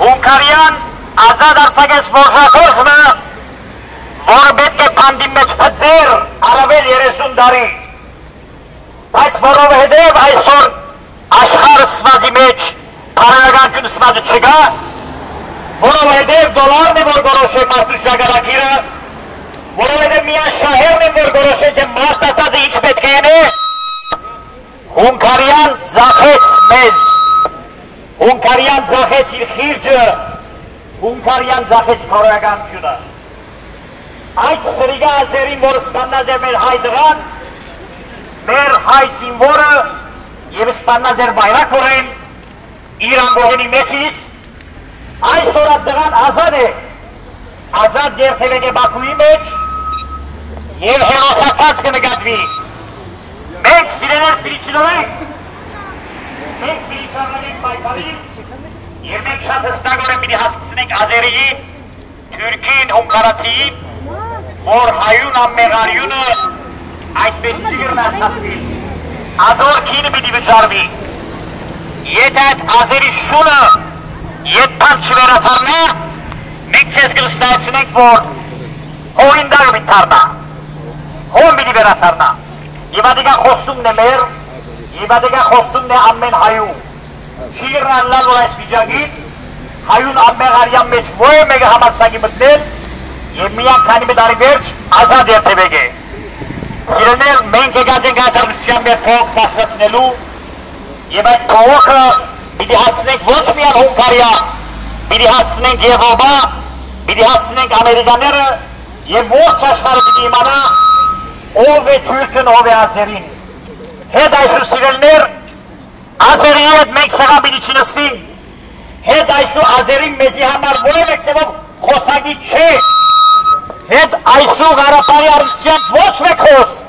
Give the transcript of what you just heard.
Հունկարյան ազատ արձակեց որժախոսմը, որը պետք է պանդի մեջ պտվեր առավել 30 դարի։ Բայց որովհետև այսօր աշխարհը սվածի մեջ բարոյականություն սվածը չկա, որովհետև դոլարն է որ գորոշե մարդու շագարակիրը, որովհետև միան շահերն են որ գորոշե թե մարդ ասածը ինչ պետք է ենե, Հունկարյան ձախեց մեզ, Հունկարյան ձախեց իր խիրջը, Հունկարյան ձախեց բարոյականությունը։ Այդ սրիգա ազերին, որ սպաննած է մեր հայ դրան, մեր հայ սիմվորը և սպաննած էր բայրակորեն, իր անգողենի մեջից, այսօր այդ դրան ազատ է, ազատ երթևեք է բակուի մեջ, և հերոսացած կնգատվի։ Մենք սիրեներ սպիրիչինով ենք, պայքարին, և մենք շատ հստակորեն պիտի հասկցնենք ազերիի, թուրքին, հունկարացիի, որ հայուն ամմեղարյունը այդպես չիրն արտասվի, ադոր կինը պիտի վճարվի, եթե այդ ազերի շունը եդպան չվերաթարնա, մենք չես գլստայացնենք, որ հոին դարը պիտի թարնա, հոն պիտի վերաթարնա, և ադիկա խոստումն է մեր, և ադիկա խոստումն է ամեն հայու, շիրն անլալ, որ այս վիճագիտ, հայուն ամմեղարյան մեջ ոյ մեկը համացակի մտնել, և միան քանի մետարի վերջ ազատ երթևեկ է։ Սիրելներ, մենք եկած ենք ակարնության մեր թող պասրացնելու և այդ թողոքը պիտի հասնենք ոչ միան հունկարյա, պիտի հասնենք Եվոբա, պիտի հասնենք ամերիկաները և ողջ աշխարը պիտի իմանա ով է թուրքն, ով է ազերին։ Հետ այսու սիրելներ, ազերի հետ մենք սղան պիտի չնստին, հետ այսու ազերին մեզի համար որև եք սևով խոսագի չէ, հետ այսու գարապարի արուսյան ոչ մեկ խոս,